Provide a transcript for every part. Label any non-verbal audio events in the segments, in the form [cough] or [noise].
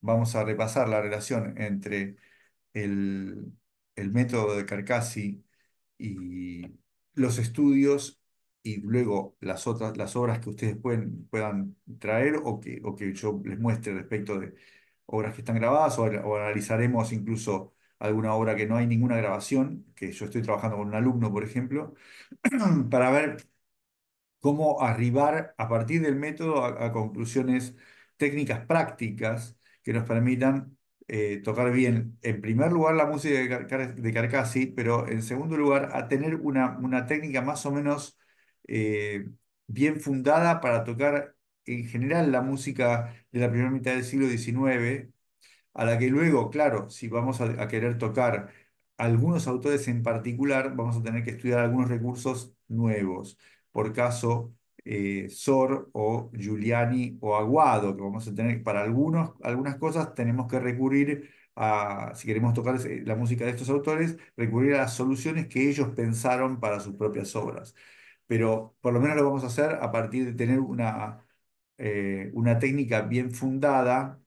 Vamos a repasar la relación entre el, el método de Carcassi y los estudios y luego las otras, las obras que ustedes pueden, puedan traer o que, o que yo les muestre respecto de obras que están grabadas o, o analizaremos incluso alguna obra que no hay ninguna grabación, que yo estoy trabajando con un alumno, por ejemplo, [clears throat] para ver cómo arribar a partir del método a, conclusiones técnicas prácticas que nos permitan eh, tocar bien, en primer lugar, la música de, Car- Carcassi, pero en segundo lugar, a tener una, una técnica más o menos eh, bien fundada para tocar en general la música de la primera mitad del siglo XIX a la que luego, claro, si vamos a querer tocar algunos autores en particular, vamos a tener que estudiar algunos recursos nuevos. Por caso, eh, Sor o Giuliani o Aguado, que vamos a tener para algunos, algunas cosas tenemos que recurrir a, si queremos tocar eh, la música de estos autores, recurrir a las soluciones que ellos pensaron para sus propias obras. Pero por lo menos lo vamos a hacer a partir de tener una, eh, una técnica bien fundada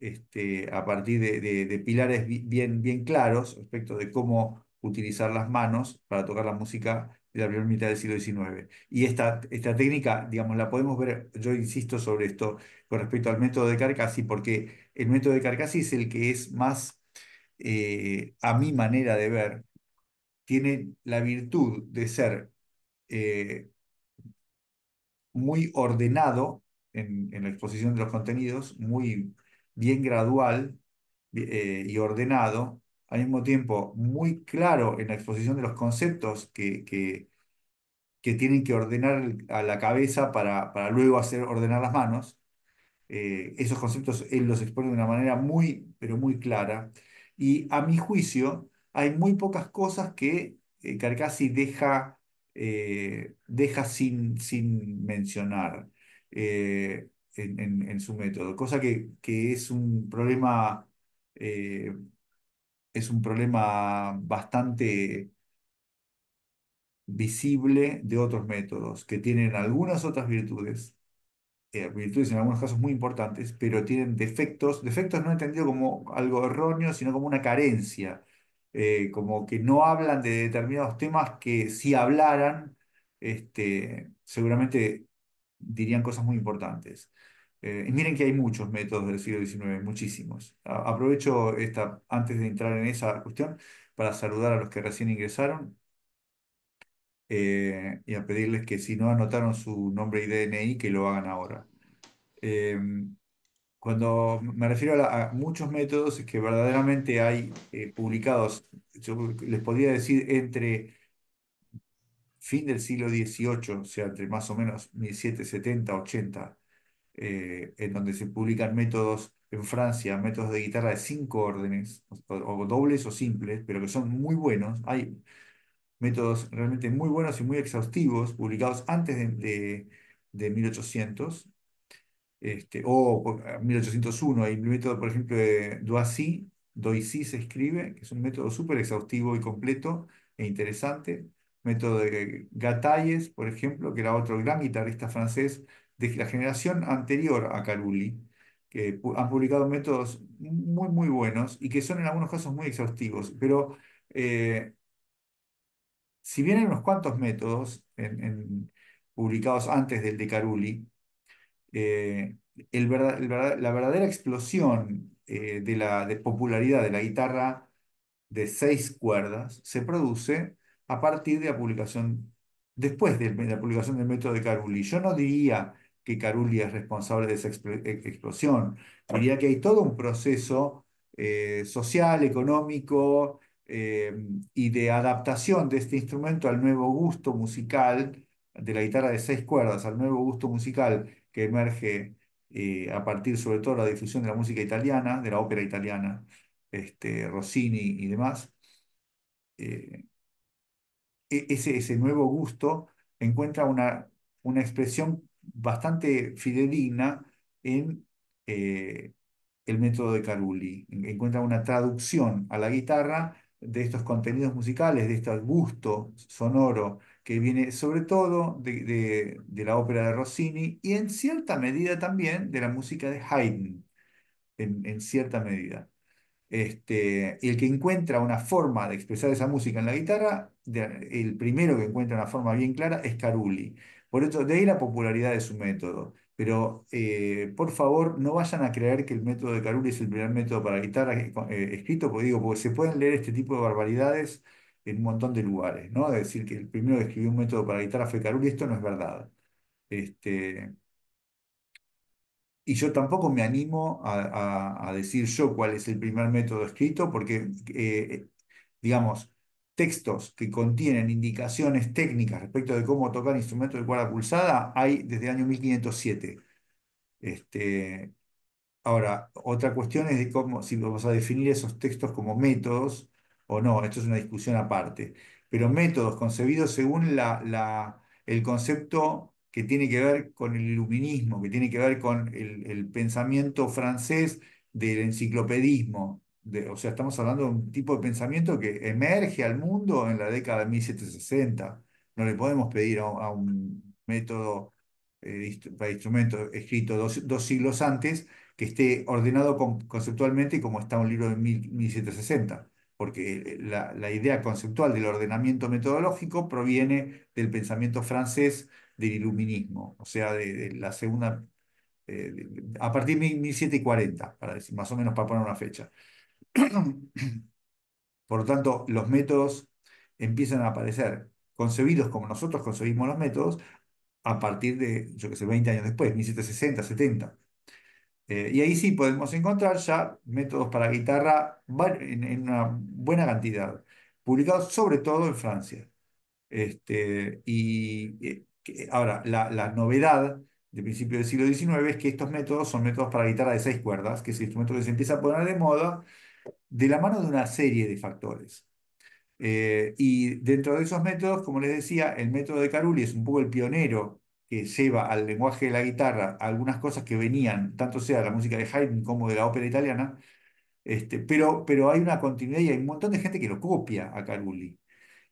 este, a partir de, de- de pilares bi- bien, bien claros respecto de cómo utilizar las manos para tocar la música de la primera mitad del siglo XIX. Y esta, esta técnica, digamos, la podemos ver, yo insisto sobre esto con respecto al método de Carcassi, porque el método de Carcassi es el que es más, eh, a mi manera de ver, tiene la virtud de ser eh, muy ordenado en, la exposición de los contenidos, muy bien gradual eh, y ordenado, al mismo tiempo muy claro en la exposición de los conceptos que, que, tienen que ordenar a la cabeza para, para luego hacer ordenar las manos eh, esos conceptos él los expone de una manera muy, pero muy clara. Y a mi juicio, hay muy pocas cosas que eh, Carcassi deja, eh, deja sin, sin mencionar eh, en, en- en su método, cosa que, que es un problema, es un problema bastante visible de otros métodos, que tienen algunas otras virtudes eh, virtudes en algunos casos muy importantes, pero tienen defectos, defectos no entendido como algo erróneo, sino como una carencia, eh, como que no hablan de determinados temas que si hablaran, este, seguramente dirían cosas muy importantes. Eh, y miren que hay muchos métodos del siglo XIX, muchísimos. Aprovecho esta, antes de entrar en esa cuestión para saludar a los que recién ingresaron eh, y a pedirles que si no anotaron su nombre y DNI, que lo hagan ahora. Eh, cuando me refiero a, a muchos métodos, es que verdaderamente hay eh, publicados, yo les podría decir entre fin del siglo XVIII, o sea, entre más o menos 1770, 80, eh, en donde se publican métodos en Francia, métodos de guitarra de cinco órdenes, o, dobles o simples, pero que son muy buenos. Hay métodos realmente muy buenos y muy exhaustivos, publicados antes de, de, de 1800 este, o por- a 1801, hay un método, por ejemplo, de Doisy, Doisy se escribe, que es un método súper exhaustivo y completo e interesante. Método de Gatailles, por ejemplo, que era otro gran guitarrista francés de la generación anterior a Carulli, que han publicado métodos muy, muy buenos y que son en algunos casos muy exhaustivos. Pero eh, si bien hay unos cuantos métodos publicados antes del de Carulli, eh, la verdadera explosión eh, de la de popularidad de la guitarra de seis cuerdas se produce a partir de la publicación, después de la publicación del método de Carulli. Yo no diría que Carulli es responsable de esa e- explosión, diría que hay todo un proceso eh, social, económico eh, y de adaptación de este instrumento al nuevo gusto musical de la guitarra de seis cuerdas, al nuevo gusto musical que emerge eh, a partir sobre todo de la difusión de la música italiana, de la ópera italiana este, Rossini y demás, e- ese, ese nuevo gusto encuentra una, una expresión bastante fidedigna en eh, el método de Carulli. En- Encuentra una traducción a la guitarra de estos contenidos musicales, de este gusto sonoro que viene sobre todo de, de- la ópera de Rossini y en cierta medida también de la música de Haydn, en, cierta medida. Este, el que encuentra una forma de expresar esa música en la guitarra, el primero que encuentra una forma bien clara es Carulli. Por eso, de ahí la popularidad de su método. Pero, eh, por favor, no vayan a creer que el método de Carulli es el primer método para guitarra eh, eh, escrito, porque digo, porque se pueden leer este tipo de barbaridades en un montón de lugares, ¿no? De decir que el primero que escribió un método para guitarra fue Carulli, esto no es verdad. Este, y yo tampoco me animo a, a- decir yo cuál es el primer método escrito, porque, digamos, textos que contienen indicaciones técnicas respecto de cómo tocar instrumentos de cuerda pulsada hay desde el año 1507. Este, Ahora, otra cuestión es de cómo, si vamos a definir esos textos como métodos o no, esto es una discusión aparte, pero métodos concebidos según la, la- el concepto que tiene que ver con el iluminismo, que tiene que ver con el, el pensamiento francés del enciclopedismo. De- o sea, estamos hablando de un tipo de pensamiento que emerge al mundo en la década de 1760. No le podemos pedir a, a un método eh, para instrumento escrito dos dos siglos antes que esté ordenado con- conceptualmente como está un libro de mil- 1760, porque la, la idea conceptual del ordenamiento metodológico proviene del pensamiento francés del iluminismo, o sea, de, de la segunda, eh, a partir de 1740, para decir, más o menos para poner una fecha. [coughs] Por lo tanto, los métodos empiezan a aparecer concebidos como nosotros concebimos los métodos a partir de, yo que sé, 20 años después, 1760, 70. Eh, y ahí sí podemos encontrar ya métodos para guitarra en, una buena cantidad, publicados sobre todo en Francia. Este, y eh, ahora, la, la novedad de principio del siglo XIX es que estos métodos son métodos para guitarra de seis cuerdas, que es el instrumento que se empieza a poner de moda de la mano de una serie de factores. Eh, y dentro de esos métodos, como les decía, el método de Carulli es un poco el pionero que lleva al lenguaje de la guitarra algunas cosas que venían, tanto sea de la música de Haydn como de la ópera italiana, este, pero, pero hay una continuidad y hay un montón de gente que lo copia a Carulli.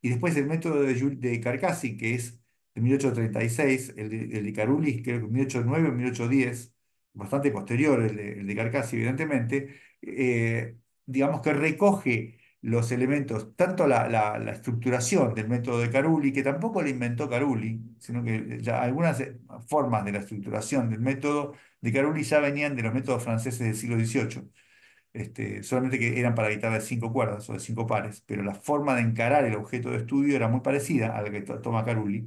Y después el método de, de Carcassi, que es de 1836, el de, el de Carulli creo que 1809 o 1810, bastante posterior el de, de Carcassi, evidentemente, eh, digamos que recoge los elementos, tanto la, estructuración del método de Carulli, que tampoco lo inventó Carulli, sino que ya algunas eh, formas de la estructuración del método de Carulli ya venían de los métodos franceses del siglo XVIII este, solamente que eran para guitarra de cinco cuerdas o de cinco pares, pero la forma de encarar el objeto de estudio era muy parecida a la que to- toma Carulli.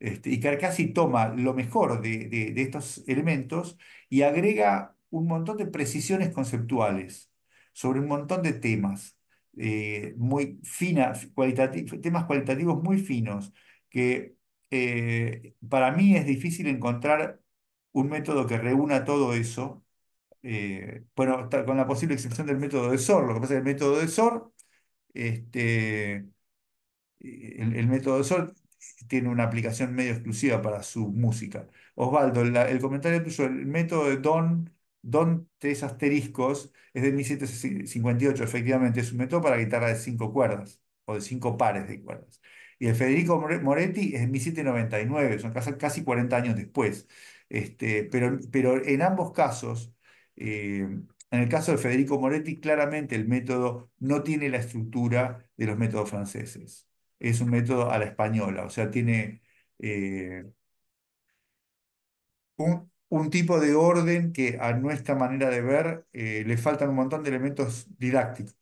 Este, y Carcassi toma lo mejor de estos elementos y agrega un montón de precisiones conceptuales sobre un montón de temas, eh, muy finas, temas cualitativos muy finos, que eh, para mí es difícil encontrar un método que reúna todo eso eh, bueno, con la posible excepción del método de SOR. Lo que pasa es que el método de SOR, este, el, método de SOR tiene una aplicación medio exclusiva para su música. Osvaldo, el comentario tuyo, el método de Don, Don tres asteriscos es de 1758, efectivamente, es un método para guitarra de cinco cuerdas o de cinco pares de cuerdas. Y el Federico More- Moretti es de 1799, son casi, casi 40 años después. Este, pero, pero en ambos casos, eh, en el caso de Federico Moretti, claramente el método no tiene la estructura de los métodos franceses es un método a la española, o sea, tiene eh, un, un tipo de orden que a nuestra manera de ver eh, le faltan un montón de elementos didácticos.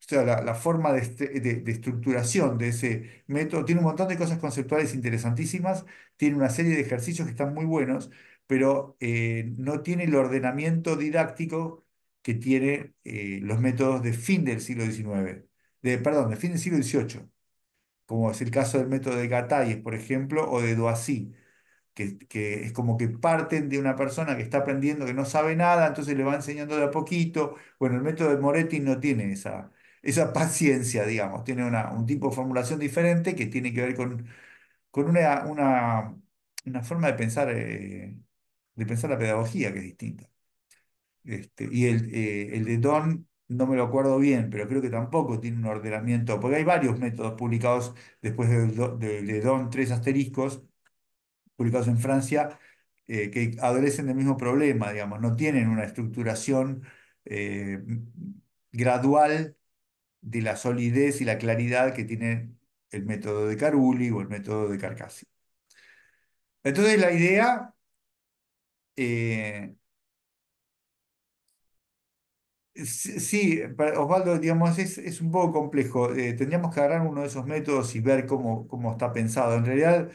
O sea, la, forma de, este- de- estructuración de ese método tiene un montón de cosas conceptuales interesantísimas, tiene una serie de ejercicios que están muy buenos, pero eh, no tiene el ordenamiento didáctico que tiene eh, los métodos de fin del siglo XIX, de, perdón, de fin del siglo XVIII como es el caso del método de Gataïs, por ejemplo, o de Doisy, que, es como que parten de una persona que está aprendiendo, que no sabe nada, entonces le va enseñando de a poquito. Bueno, el método de Moretti no tiene esa, esa [laughs] paciencia, digamos, tiene una, un tipo de formulación diferente que tiene que ver con, con una, una, una forma de pensar, eh, de pensar la pedagogía que es distinta. Este, y el, eh, el de Don no me lo acuerdo bien, pero creo que tampoco tiene un ordenamiento, porque hay varios métodos publicados después de, de, de Don Tres Asteriscos, publicados en Francia, eh, que adolecen del mismo problema, digamos, no tienen una estructuración eh, gradual de la solidez y la claridad que tiene el método de Caruli o el método de Carcassi. Entonces la idea eh, Sí, Osvaldo, digamos, es, un poco complejo. Tendríamos que agarrar uno de esos métodos y ver cómo, cómo está pensado. En realidad,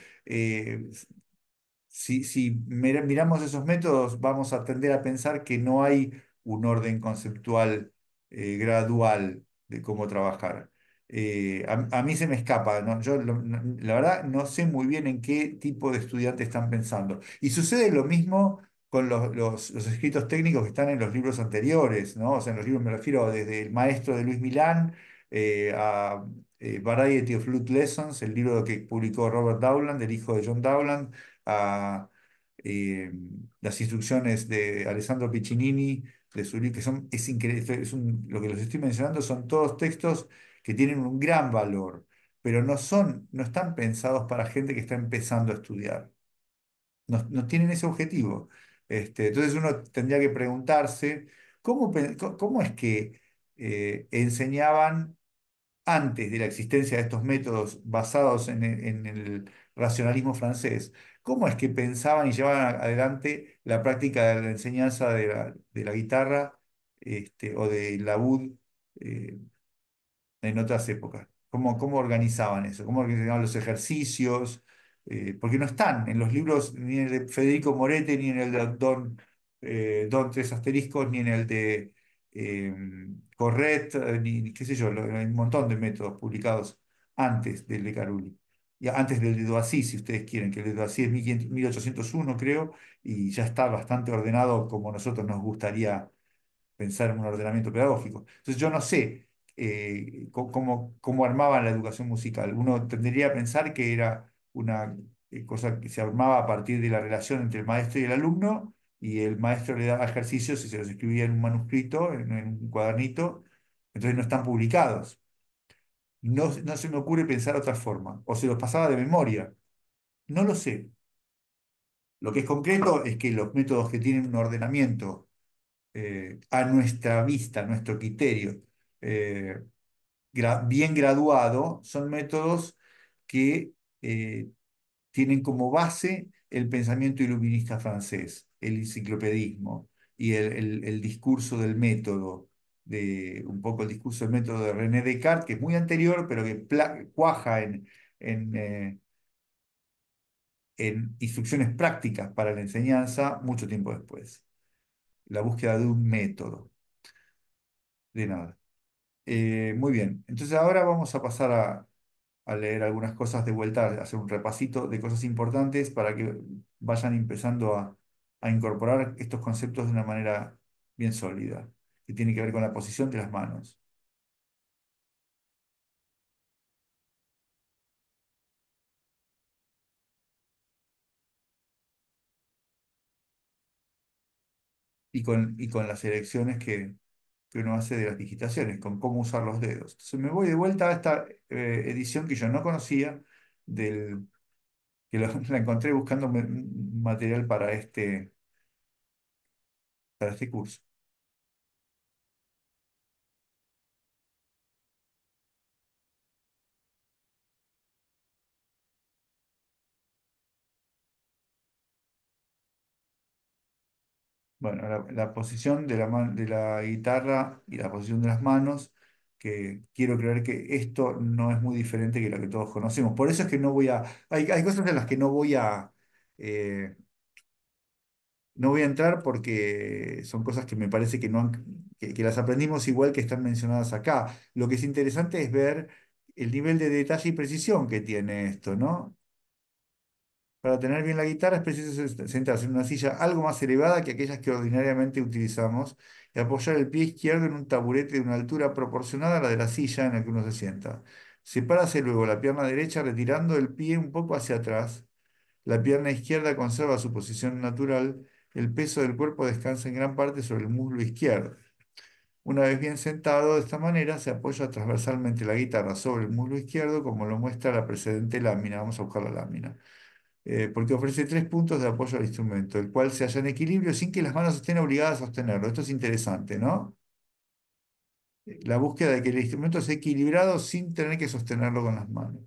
si, si mira- miramos esos métodos, vamos a tender a pensar que no hay un orden conceptual eh, gradual de cómo trabajar. Eh, a, mí se me escapa, ¿no? Yo la verdad no sé muy bien en qué tipo de estudiante están pensando. Y sucede lo mismo con los, los- los escritos técnicos que están en los libros anteriores, ¿no? O sea, en los libros me refiero desde El Maestro de Luis Milán eh, a eh, Variety of Flute Lessons, el libro que publicó Robert Dowland, el hijo de John Dowland a eh, las instrucciones de Alessandro Piccinini, de su libro, que son, es increíble, es lo que los estoy mencionando son todos textos que tienen un gran valor, pero no son, no están pensados para gente que está empezando a estudiar, no, no tienen ese objetivo. Este, entonces uno tendría que preguntarse, ¿cómo, cómo es que eh, enseñaban antes de la existencia de estos métodos basados en el racionalismo francés, ¿cómo es que pensaban y llevaban adelante la práctica de la enseñanza de la, guitarra este, o del laúd eh, en otras épocas? ¿Cómo, cómo organizaban eso? ¿Cómo organizaban los ejercicios? Eh, porque no están en los libros ni en el de Federico Moretti, ni en el de Don, eh, Don Tres Asteriscos, ni en el de eh, Corret, ni, qué sé yo, hay un montón de métodos publicados antes del de Caruli. Antes del de Doisy, si ustedes quieren, que el de Doisy es 1500 1801, creo, y ya está bastante ordenado como nosotros nos gustaría pensar en un ordenamiento pedagógico. Entonces yo no sé eh, cómo, cómo armaban la educación musical. Uno tendría a pensar que era una eh, cosa que se armaba a partir de la relación entre el maestro y el alumno, y el maestro le daba ejercicios y se los escribía en un manuscrito, en un cuadernito, entonces no están publicados. No, no se me ocurre pensar otra forma, o se los pasaba de memoria. No lo sé. Lo que es concreto es que los métodos que tienen un ordenamiento eh, a nuestra vista, a nuestro criterio, eh, bien graduado, son métodos que eh, tienen como base el pensamiento iluminista francés, el enciclopedismo y el- el discurso del método, de, un poco el discurso del método de René Descartes, que es muy anterior, pero que cuaja en, en, eh, en instrucciones prácticas para la enseñanza mucho tiempo después. La búsqueda de un método, de nada. Eh, muy bien, entonces ahora vamos a pasar a, a leer algunas cosas de vuelta, a hacer un repasito de cosas importantes para que vayan empezando a, a incorporar estos conceptos de una manera bien sólida, que tiene que ver con la posición de las manos y con, y con las elecciones que, que uno hace de las digitaciones, con cómo usar los dedos. Entonces me voy de vuelta a esta eh, edición que yo no conocía, del, que la [laughs] encontré buscando material para este, para este curso. Bueno, la, posición de la, man- de la guitarra y la posición de las manos, que quiero creer que esto no es muy diferente que lo que todos conocemos. Por eso es que no voy a... Hay, cosas en las que no voy a... eh, no voy a entrar porque son cosas que me parece que, no han- que las aprendimos igual que están mencionadas acá. Lo que es interesante es ver el nivel de detalle y precisión que tiene esto, ¿no? Para tener bien la guitarra es preciso se- sentarse en una silla algo más elevada que aquellas que ordinariamente utilizamos y apoyar el pie izquierdo en un taburete de una altura proporcionada a la de la silla en la que uno se sienta. Sepárase luego la pierna derecha retirando el pie un poco hacia atrás. La pierna izquierda conserva su posición natural. El peso del cuerpo descansa en gran parte sobre el muslo izquierdo. Una vez bien sentado de esta manera, se apoya transversalmente la guitarra sobre el muslo izquierdo, como lo muestra la precedente lámina. Vamos a buscar la lámina. Eh, porque ofrece tres puntos de apoyo al instrumento, el cual se halla en equilibrio sin que las manos estén obligadas a sostenerlo. Esto es interesante, ¿no? La búsqueda de que el instrumento sea equilibrado sin tener que sostenerlo con las manos.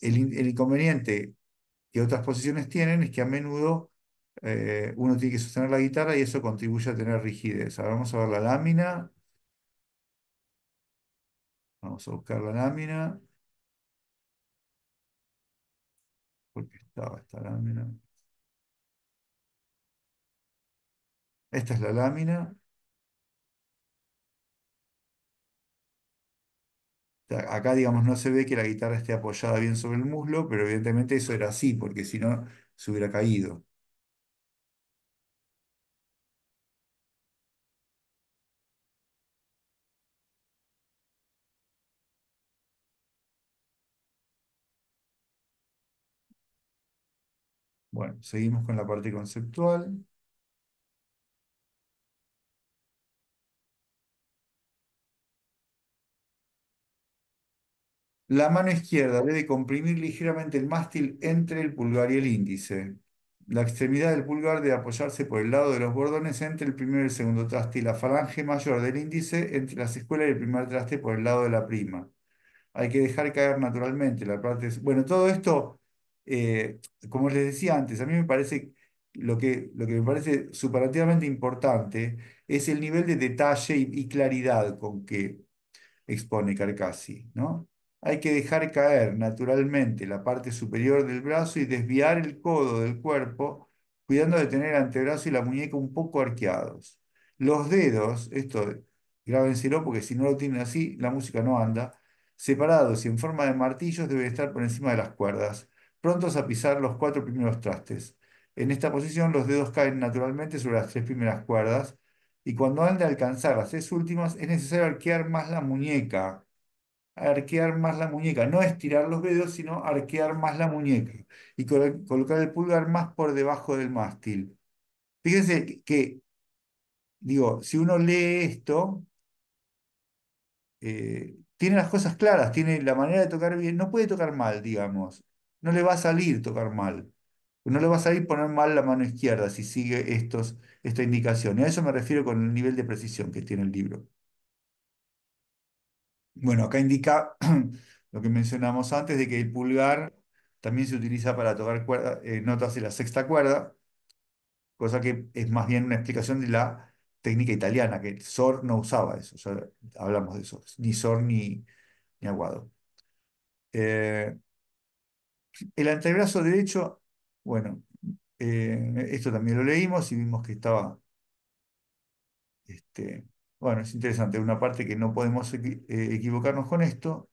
El, in- el inconveniente que otras posiciones tienen es que a menudo eh, uno tiene que sostener la guitarra y eso contribuye a tener rigidez. Ahora vamos a ver la lámina. Vamos a buscar la lámina. Porque estaba esta lámina. Esta es la lámina. Acá, digamos, no se ve que la guitarra esté apoyada bien sobre el muslo, pero evidentemente eso era así, porque si no, se hubiera caído. Bueno, seguimos con la parte conceptual. La mano izquierda debe comprimir ligeramente el mástil entre el pulgar y el índice. La extremidad del pulgar debe apoyarse por el lado de los bordones entre el primer y el segundo traste y la falange mayor del índice entre las escuelas y el primer traste por el lado de la prima. Hay que dejar caer naturalmente la parte... Bueno, todo esto, eh, como les decía antes, a mí me parece, lo que, lo que me parece superlativamente importante es el nivel de detalle y, claridad con que expone Carcassi, ¿no? Hay que dejar caer naturalmente la parte superior del brazo y desviar el codo del cuerpo, cuidando de tener el antebrazo y la muñeca un poco arqueados. Los dedos, esto grábenselo porque si no lo tienen así, la música no anda, separados y en forma de martillos deben estar por encima de las cuerdas, prontos a pisar los cuatro primeros trastes. En esta posición los dedos caen naturalmente sobre las tres primeras cuerdas y cuando han de alcanzar las tres últimas, es necesario arquear más la muñeca. Arquear más la muñeca. No estirar los dedos, sino arquear más la muñeca. Y colo- colocar el pulgar más por debajo del mástil. Fíjense que, que, digo, si uno lee esto, eh, tiene las cosas claras, tiene la manera de tocar bien. No puede tocar mal, digamos. No le va a salir tocar mal. No le va a salir poner mal la mano izquierda si sigue estos, esta indicación. Y a eso me refiero con el nivel de precisión que tiene el libro. Bueno, acá indica [clears throat] lo que mencionamos antes de que el pulgar también se utiliza para tocar cuerda- eh, notas de la sexta cuerda, cosa que es más bien una explicación de la técnica italiana, que Sor no usaba eso, ya hablamos de eso, ni Sor ni, Aguado. Eh, el antebrazo derecho, bueno, eh, esto también lo leímos y vimos que estaba, este, bueno, es interesante, una parte que no podemos eh, equivocarnos con esto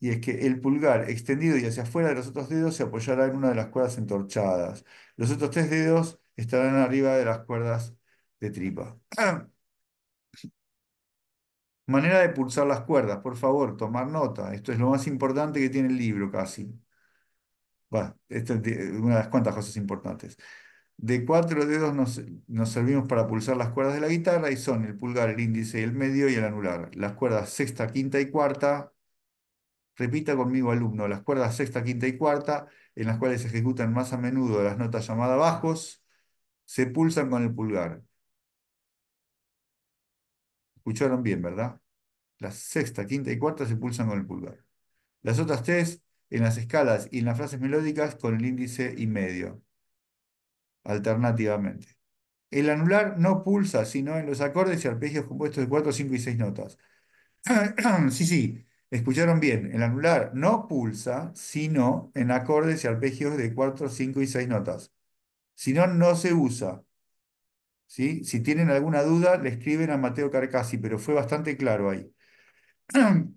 y es que el pulgar extendido y hacia afuera de los otros dedos se apoyará en una de las cuerdas entorchadas. Los otros tres dedos estarán arriba de las cuerdas de tripa. [clears throat] Manera de pulsar las cuerdas, por favor, tomar nota. Esto es lo más importante que tiene el libro casi. Bueno, esto es una de las cuantas cosas importantes. De cuatro dedos nos, nos servimos para pulsar las cuerdas de la guitarra y son el pulgar, el índice, el medio y el anular. Las cuerdas sexta, quinta y cuarta Repita conmigo, alumno, las cuerdas sexta, quinta y cuarta, en las cuales se ejecutan más a menudo las notas llamadas bajos, se pulsan con el pulgar. Escucharon bien, ¿verdad? Las sexta, quinta y cuarta se pulsan con el pulgar. Las otras tres, en las escalas y en las frases melódicas, con el índice y medio, alternativamente. El anular no pulsa, sino en los acordes y arpegios compuestos de cuatro, cinco y seis notas. [clears throat] Sí, sí, escucharon bien. El anular no pulsa, sino en acordes y arpegios de 4, 5 y 6 notas. Si no, no se usa. ¿sí? Si tienen alguna duda, le escriben a Mateo Carcassi, pero fue bastante claro ahí. [clears throat]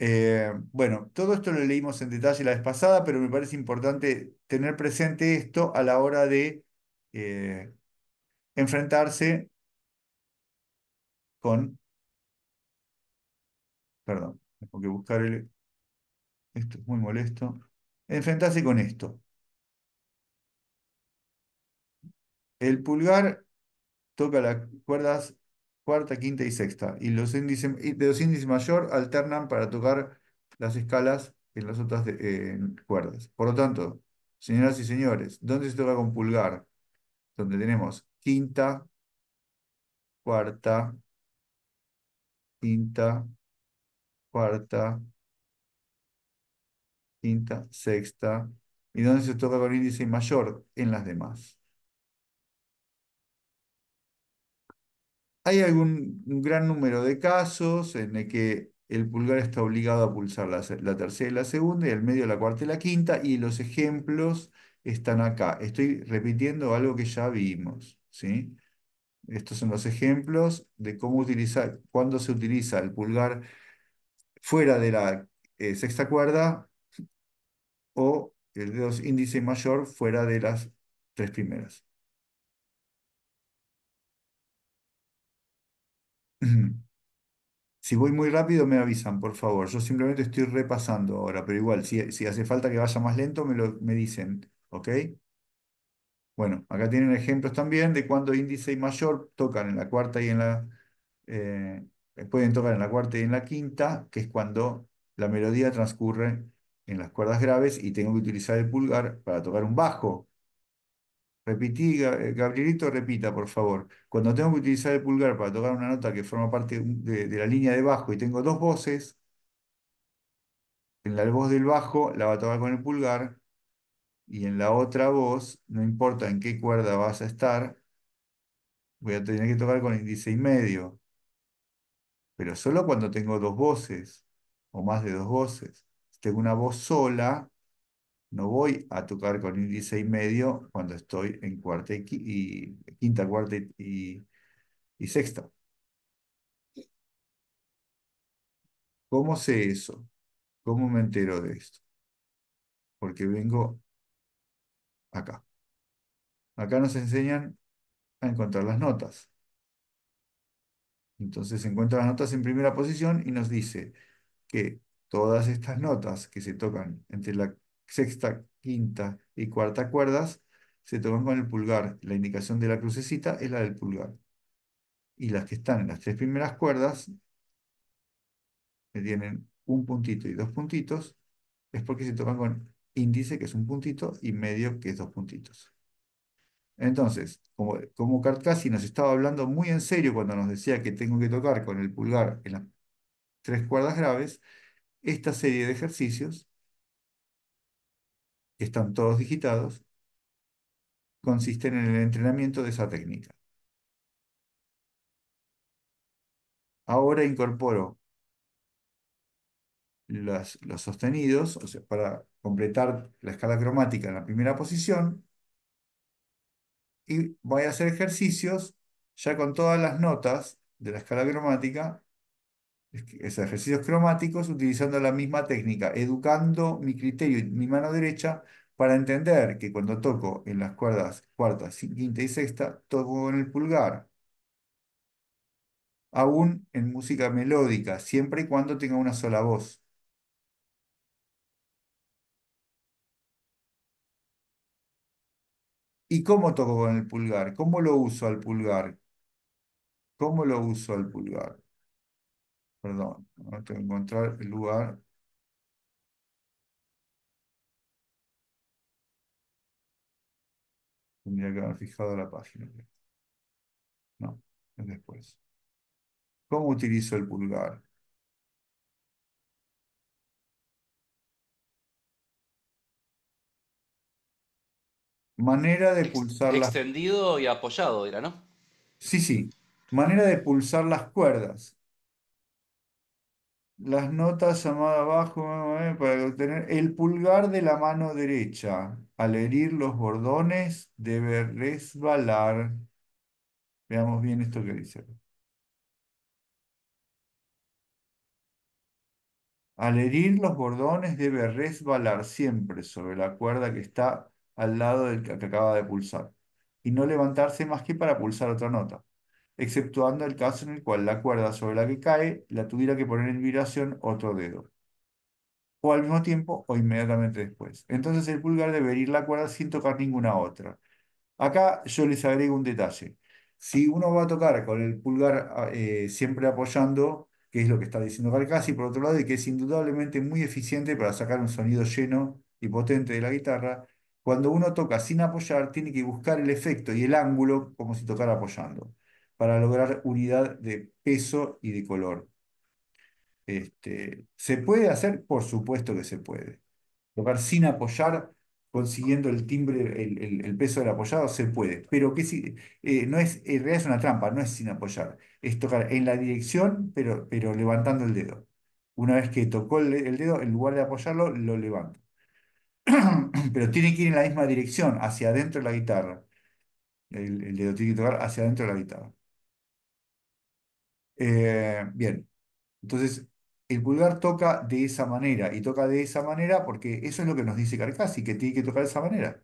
Eh, bueno, todo esto lo leímos en detalle la vez pasada, pero me parece importante tener presente esto a la hora de eh, enfrentarse con, perdón, tengo que buscar el, esto es muy molesto, enfrentarse con esto. El pulgar toca las cuerdas cuarta, quinta y sexta. Y los índices, de los índices mayor alternan para tocar las escalas en las otras cuerdas. Por lo tanto, señoras y señores, ¿dónde se toca con pulgar? Donde tenemos quinta, cuarta, quinta, cuarta, quinta, sexta. ¿Y dónde se toca con índice mayor? En las demás. Hay algún un gran número de casos en el que el pulgar está obligado a pulsar la, tercera y la segunda, y el medio la cuarta y la quinta, y los ejemplos están acá. Estoy repitiendo algo que ya vimos, ¿sí? Estos son los ejemplos de cómo utilizar, cuándo se utiliza el pulgar fuera de la eh, sexta cuerda o el dedo índice mayor fuera de las tres primeras. Si voy muy rápido, me avisan, por favor. Yo simplemente estoy repasando ahora, pero igual, si, hace falta que vaya más lento, me lo me dicen, ¿ok? Bueno, acá tienen ejemplos también de cuando índice y mayor tocan en la cuarta y en la... eh, pueden tocar en la cuarta y en la quinta, que es cuando la melodía transcurre en las cuerdas graves y tengo que utilizar el pulgar para tocar un bajo. Repetí, eh, Gabrielito, repita, por favor. Cuando tengo que utilizar el pulgar para tocar una nota que forma parte de, de la línea de bajo y tengo dos voces, en la voz del bajo la va a tocar con el pulgar y en la otra voz, no importa en qué cuerda vas a estar, voy a tener que tocar con índice y medio, pero solo cuando tengo dos voces o más de dos voces. Si tengo una voz sola, no voy a tocar con índice y medio cuando estoy en cuarta y, qui- y- quinta, cuarta y, y sexta. ¿Cómo sé eso? ¿Cómo me entero de esto? Porque vengo acá. Acá nos enseñan a encontrar las notas. Entonces se encuentran las notas en primera posición y nos dice que todas estas notas que se tocan entre la sexta, quinta y cuarta cuerdas se tocan con el pulgar. La indicación de la crucecita es la del pulgar. Y las que están en las tres primeras cuerdas, que tienen un puntito y dos puntitos, es porque se tocan con índice, que es un puntito, y medio, que es dos puntitos. Entonces, como, como Carcassi nos estaba hablando muy en serio cuando nos decía que tengo que tocar con el pulgar en las tres cuerdas graves, esta serie de ejercicios, que están todos digitados, consisten en el entrenamiento de esa técnica. Ahora incorporo las- los sostenidos, o sea, para completar la escala cromática en la primera posición, y voy a hacer ejercicios ya con todas las notas de la escala cromática es ejercicios cromáticos utilizando la misma técnica, educando mi criterio y mi mano derecha para entender que cuando toco en las cuerdas cuarta, quinta y sexta, toco con el pulgar, aún en música melódica, siempre y cuando tenga una sola voz. ¿Y cómo toco con el pulgar? ¿Cómo lo uso al pulgar? ¿Cómo lo uso al pulgar? Perdón, tengo que encontrar el lugar. Tendría que haber fijado la página. No, es después. ¿Cómo utilizo el pulgar? Manera de pulsar las... extendido y apoyado era, ¿no? Sí, sí. Manera de pulsar las cuerdas. Las notas llamadas abajo para obtener el pulgar de la mano derecha. Al herir los bordones debe resbalar. Veamos bien esto que dice. Al herir los bordones debe resbalar siempre sobre la cuerda que está al lado del que acaba de pulsar y no levantarse más que para pulsar otra nota, exceptuando el caso en el cual la cuerda sobre la que cae la tuviera que poner en vibración otro dedo, o al mismo tiempo o inmediatamente después. Entonces el pulgar debe herir la cuerda sin tocar ninguna otra. Acá yo les agrego un detalle. Si uno va a tocar con el pulgar ah, eh, siempre apoyando, que es lo que está diciendo Carcassi, por otro lado, y que es indudablemente muy eficiente para sacar un sonido lleno y potente de la guitarra, cuando uno toca sin apoyar, tiene que buscar el efecto y el ángulo como si tocara apoyando, para lograr unidad de peso y de color. Este, ¿se puede hacer? Por supuesto que se puede. Tocar sin apoyar, consiguiendo el timbre, el, peso del apoyado, se puede. Pero que si, eh, no es, en realidad es una trampa, no es sin apoyar. Es tocar en la dirección, pero, pero levantando el dedo. Una vez que tocó el, dedo, en lugar de apoyarlo, lo levanto. [clears throat] Pero tiene que ir en la misma dirección, hacia adentro de la guitarra. El dedo tiene que tocar hacia adentro de la guitarra. Eh, bien. Entonces, el pulgar toca de esa manera y toca de esa manera porque eso es lo que nos dice Carcassi, que tiene que tocar de esa manera.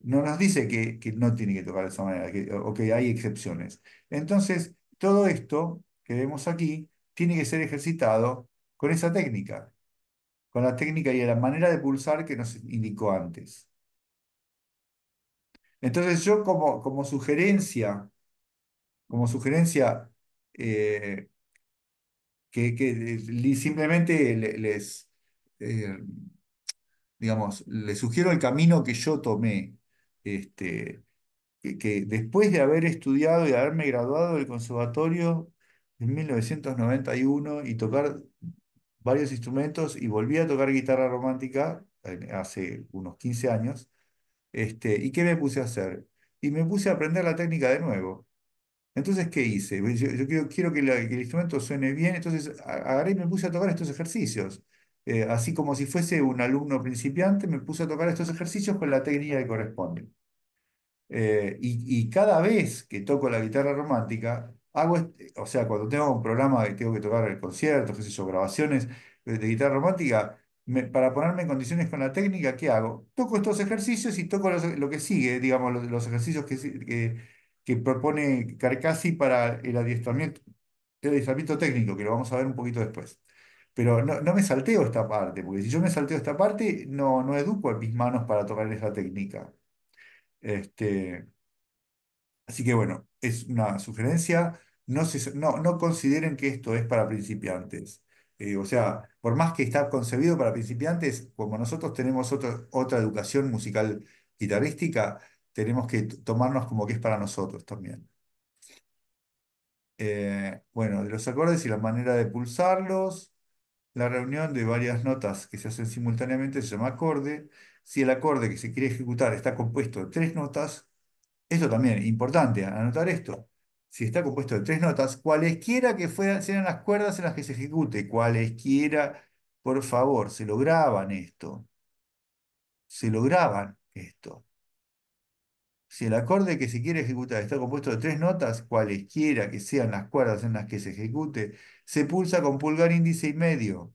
No nos dice que, que no tiene que tocar de esa manera o que hay excepciones. Entonces, todo esto que vemos aquí tiene que ser ejercitado con esa técnica, con la técnica y la manera de pulsar que nos indicó antes. Entonces, yo como, como sugerencia, como sugerencia, eh, que, simplemente le- les, eh, digamos, les sugiero el camino que yo tomé, este, que, que después de haber estudiado y haberme graduado del conservatorio en 1991 y tocar varios instrumentos y volví a tocar guitarra romántica hace unos 15 años, este, ¿y qué me puse a hacer? Y me puse a aprender la técnica de nuevo. Entonces, ¿qué hice? Pues Yo, yo quiero, quiero que, la- que el instrumento suene bien, entonces agarré y me puse a tocar estos ejercicios. Eh, así como si fuese un alumno principiante, me puse a tocar estos ejercicios con la técnica que corresponde. Eh, y, y cada vez que toco la guitarra romántica, hago, este- o sea, cuando tengo un programa que tengo que tocar el concierto, qué sé yo, grabaciones de, guitarra romántica, me- para ponerme en condiciones con la técnica, ¿qué hago? Toco estos ejercicios y toco los- lo que sigue, digamos, los, los ejercicios que, que, que propone Carcassi para el adiestramiento, el adiestramiento técnico, que lo vamos a ver un poquito después. Pero no, no me salteo esta parte, porque si yo me salteo esta parte, no, no educo a mis manos para tocar esa técnica. Este, Así que bueno, es una sugerencia. No, se- no, no consideren que esto es para principiantes. Eh, o sea, por más que está concebido para principiantes, como nosotros tenemos otra otra educación musical guitarrística, tenemos que tomarnos como que es para nosotros también. Eh, bueno, de los acordes y la manera de pulsarlos, la reunión de varias notas que se hacen simultáneamente se llama acorde. Si el acorde que se quiere ejecutar está compuesto de tres notas, Esto también, importante, anotar esto. Si está compuesto de tres notas, cualesquiera que fueran, sean las cuerdas en las que se ejecute, cualesquiera, por favor, se lo graban esto, se lo graban esto. Si el acorde que se quiere ejecutar está compuesto de tres notas, cualesquiera que sean las cuerdas en las que se ejecute, se pulsa con pulgar índice y medio.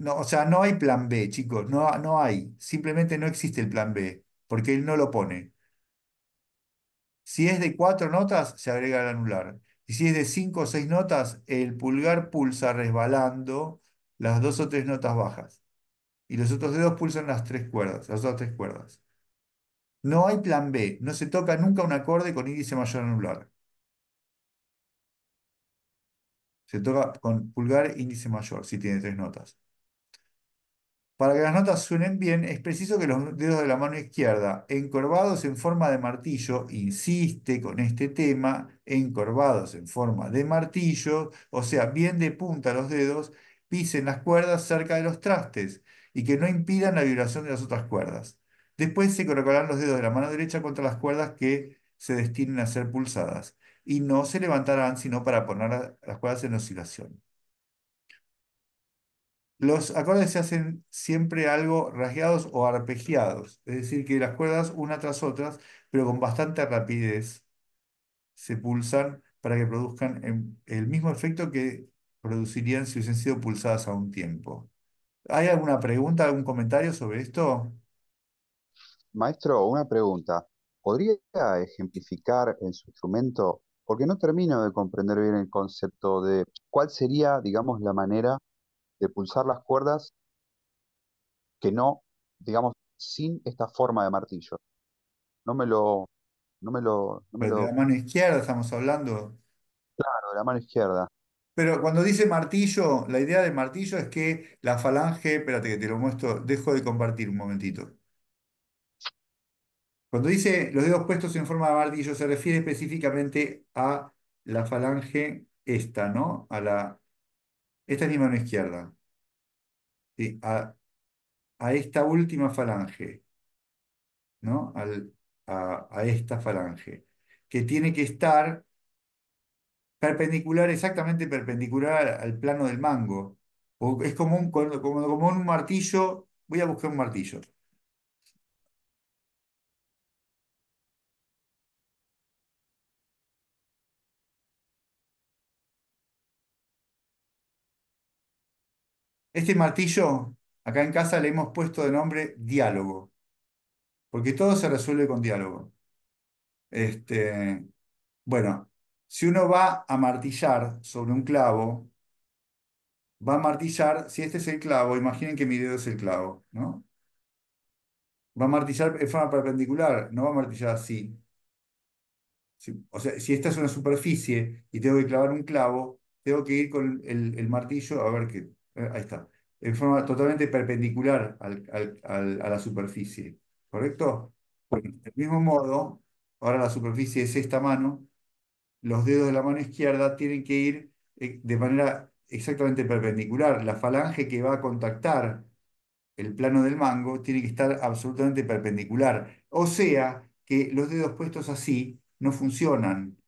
No, o sea, no hay plan B, chicos, no, no hay. Simplemente no existe el plan B, porque él no lo pone. Si es de cuatro notas, se agrega el anular. Y si es de cinco o seis notas, el pulgar pulsa resbalando las dos o tres notas bajas. Y los otros dedos pulsan las tres cuerdas, las otras tres cuerdas. No hay plan B, no se toca nunca un acorde con índice mayor anular. Se toca con pulgar índice mayor, si tiene tres notas. Para que las notas suenen bien, es preciso que los dedos de la mano izquierda, encorvados en forma de martillo, insiste con este tema, encorvados en forma de martillo, o sea, bien de punta los dedos, pisen las cuerdas cerca de los trastes y que no impidan la vibración de las otras cuerdas. Después se colocarán los dedos de la mano derecha contra las cuerdas que se destinen a ser pulsadas y no se levantarán sino para poner las cuerdas en oscilación. Los acordes se hacen siempre algo rasgueados o arpegiados, es decir, que las cuerdas una tras otras, pero con bastante rapidez, se pulsan para que produzcan el mismo efecto que producirían si hubiesen sido pulsadas a un tiempo. ¿Hay alguna pregunta, algún comentario sobre esto? Maestro, una pregunta. ¿Podría ejemplificar en su instrumento? Porque no termino de comprender bien el concepto de cuál sería, digamos, la manera de pulsar las cuerdas que no, digamos, sin esta forma de martillo. No me lo, no me lo, no me Pero de la lo, mano izquierda estamos hablando. claro, de la mano izquierda. Pero cuando dice martillo, la idea del martillo es que la falange, espérate que te lo muestro, dejo de compartir un momentito. Cuando dice los dedos puestos en forma de martillo, se refiere específicamente a la falange esta, ¿no? A la, esta es mi mano izquierda. ¿sí? A, a esta última falange, ¿no? A, a esta falange, que tiene que estar perpendicular, exactamente perpendicular al, plano del mango. O es como un, como un martillo, voy a buscar un martillo. Este martillo, acá en casa le hemos puesto de nombre diálogo, porque todo se resuelve con diálogo. Este, bueno, si uno va a martillar sobre un clavo, va a martillar, si este es el clavo, imaginen que mi dedo es el clavo, ¿no? Va a martillar en forma perpendicular, no va a martillar así. O sea, si esta es una superficie y tengo que clavar un clavo, tengo que ir con el, el martillo, a ver qué, eh, ahí está, en forma totalmente perpendicular al- a la superficie, ¿correcto? Bueno, del mismo modo, ahora la superficie es esta mano, los dedos de la mano izquierda tienen que ir eh, de manera exactamente perpendicular. La falange que va a contactar el plano del mango tiene que estar absolutamente perpendicular. O sea que los dedos puestos así no funcionan.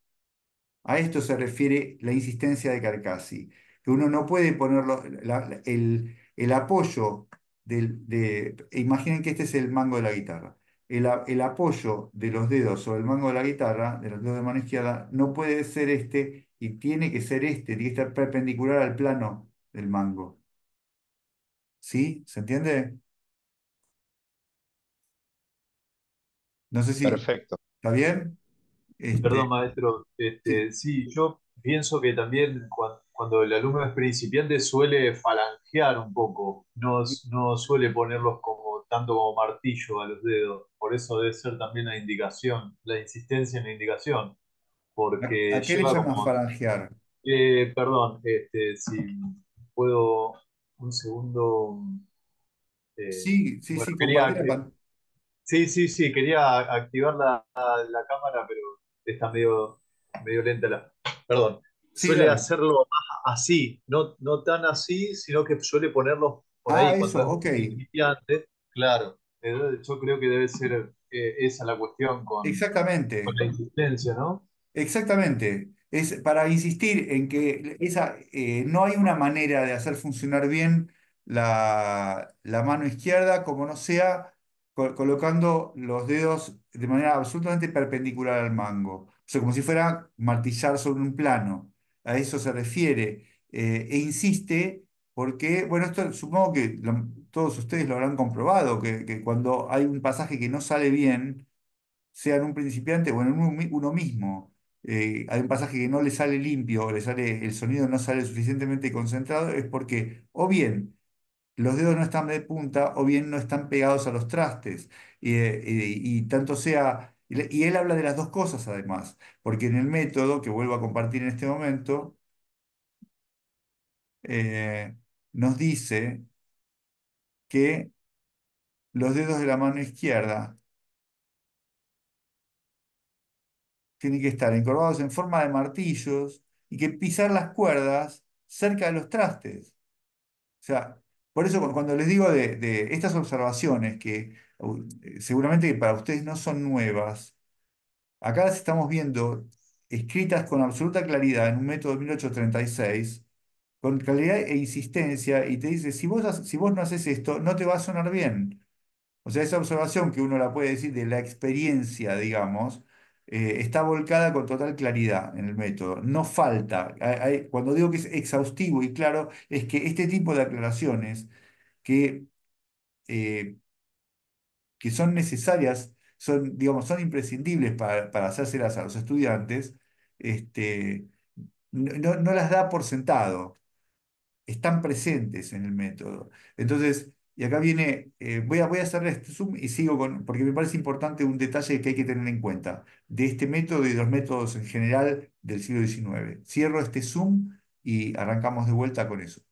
A esto se refiere la insistencia de Carcassi, que uno no puede ponerlo, la- la- el, el apoyo del, de, imaginen que este es el mango de la guitarra. El, apoyo de los dedos sobre el mango de la guitarra, de los dedos de mano izquierda, no puede ser este y tiene que ser este, tiene que estar perpendicular al plano del mango. ¿Sí? ¿Se entiende? No sé si Perfecto. está bien. Perdón, Este, maestro. sí. Este, sí, yo pienso que también cuan- cuando, el alumno es principiante suele falangear un poco, no, no suele ponerlos como tanto como martillo a los dedos. Por eso debe ser también la indicación, la insistencia en la indicación, ¿A, porque a qué le llaman como... falangear? eh, perdón, este, si puedo un segundo. eh, Sí, sí, bueno, sí, quería, la. Sí, sí, sí, quería activar la, la cámara, pero está medio, medio lenta la... Perdón. Sí, Suele hacerlo más así, no, no tan así, sino que suele ponerlos por Ah, ahí eso, ok. Claro, Eh, yo creo que debe ser eh, esa la cuestión con, con Exactamente. la insistencia, ¿no? Exactamente. Es para insistir en que esa, eh, no hay una manera de hacer funcionar bien la, la mano izquierda como no sea co- colocando los dedos de manera absolutamente perpendicular al mango. O sea, como si fuera martillar sobre un plano. A eso se refiere. Eh, e insiste porque, bueno, esto supongo que todos ustedes lo habrán comprobado, que, que cuando hay un pasaje que no sale bien, sea en un principiante o en uno, mi- uno mismo, eh, hay un pasaje que no le sale limpio, o le sale, el sonido no sale suficientemente concentrado, es porque o bien los dedos no están de punta o bien no están pegados a los trastes. Y, eh, tanto sea, y él habla de las dos cosas además, porque en el método que vuelvo a compartir en este momento, eh, nos dice que los dedos de la mano izquierda tienen que estar encorvados en forma de martillos y que pisar las cuerdas cerca de los trastes. O sea, por eso cu- cuando les digo de estas observaciones que eh, seguramente que para ustedes no son nuevas, acá las estamos viendo escritas con absoluta claridad en un método de 1836, con claridad e insistencia, y te dice, si vos, si vos no haces esto, no te va a sonar bien. O sea, esa observación que uno la puede decir de la experiencia, digamos, eh, está volcada con total claridad en el método. No falta. Cuando digo que es exhaustivo y claro, es que este tipo de aclaraciones que, eh, que son necesarias, son, digamos, son imprescindibles para, para hacérselas a los estudiantes, este, no, no las da por sentado están presentes en el método. Entonces, Y acá viene, eh, voy a, voy a cerrar este zoom y sigo con, porque me parece importante un detalle que hay que tener en cuenta de este método y de los métodos en general del siglo XIX. Cierro este zoom y arrancamos de vuelta con eso.